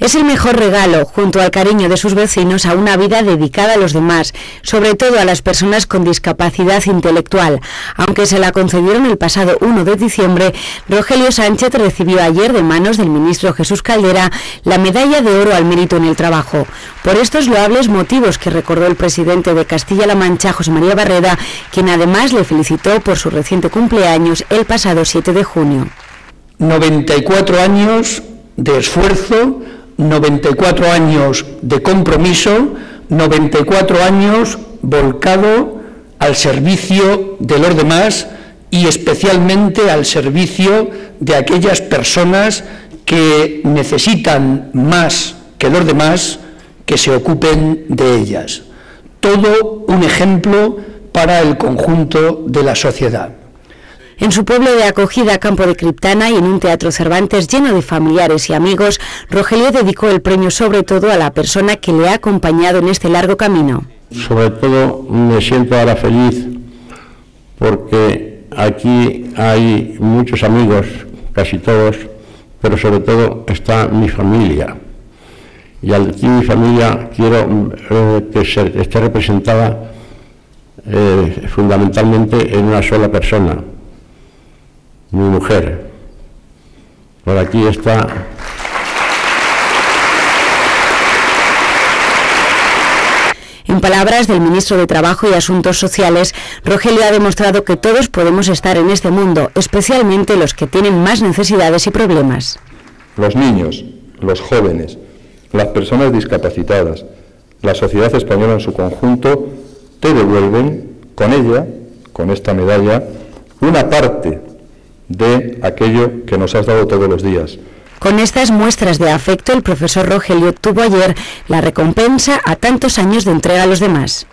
Es el mejor regalo, junto al cariño de sus vecinos, a una vida dedicada a los demás, sobre todo a las personas con discapacidad intelectual. Aunque se la concedieron el pasado 1 de diciembre, Rogelio Sánchez recibió ayer de manos del ministro Jesús Caldera la medalla de oro al mérito en el trabajo. Por estos loables motivos que recordó el presidente de Castilla-La Mancha, José María Barreda, quien además le felicitó por su reciente cumpleaños el pasado 7 de junio. 94 años de esfuerzo 94 años de compromiso, 94 años volcado al servicio de los demás y especialmente al servicio de aquellas personas que necesitan más que los demás que se ocupen de ellas. Todo un ejemplo para el conjunto de la sociedad. En su pueblo de acogida Campo de Criptana y en un teatro Cervantes lleno de familiares y amigos, Rogelio dedicó el premio sobre todo a la persona que le ha acompañado en este largo camino. Sobre todo me siento ahora feliz porque aquí hay muchos amigos, casi todos, pero sobre todo está mi familia. Y aquí mi familia quiero eh, que esté representada eh, fundamentalmente en una sola persona, mi mujer. Por aquí está. En palabras del ministro de Trabajo y Asuntos Sociales, Rogelio ha demostrado que todos podemos estar en este mundo, especialmente los que tienen más necesidades y problemas. Los niños, los jóvenes, las personas discapacitadas, la sociedad española en su conjunto, te devuelven con ella, con esta medalla, una parte de aquello que nos has dado todos los días. Con estas muestras de afecto, el profesor Rogelio tuvo ayer la recompensa a tantos años de entrega a los demás.